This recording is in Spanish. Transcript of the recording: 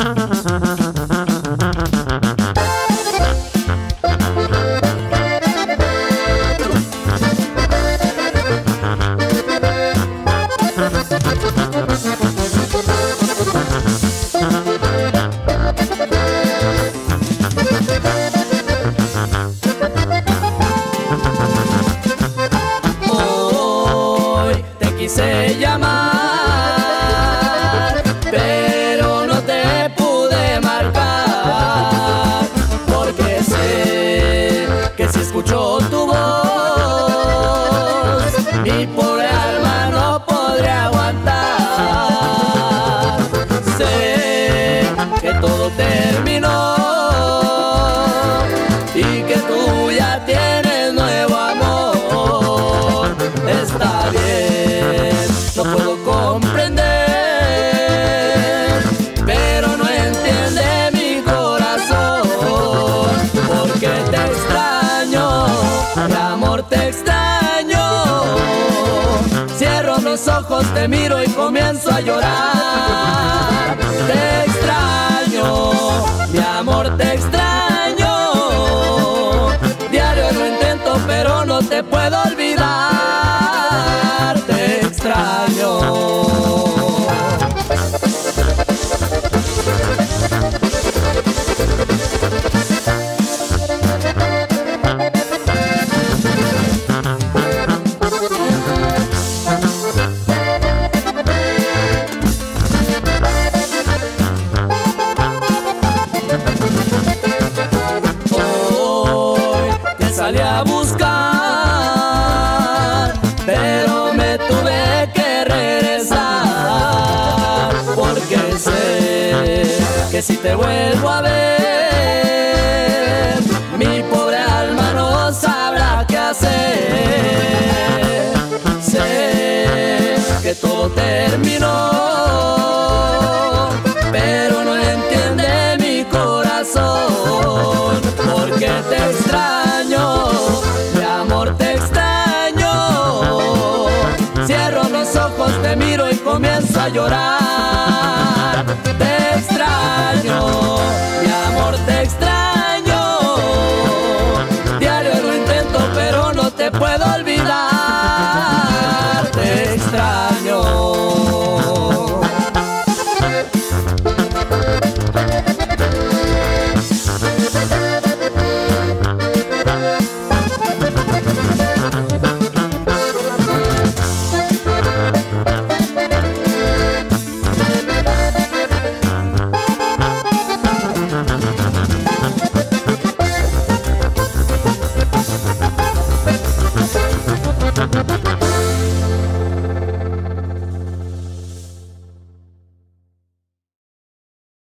Hoy te quise llamar, los ojos, te miro y comienzo a llorar. Te extraño, mi amor te extraño. Diario lo intento, pero no te puedo olvidar. Salí a buscar, pero me tuve que regresar, porque sé que si te vuelvo a ver, mi pobre alma no sabrá qué hacer. Sé que todo terminó, comienzo a llorar. Te extraño,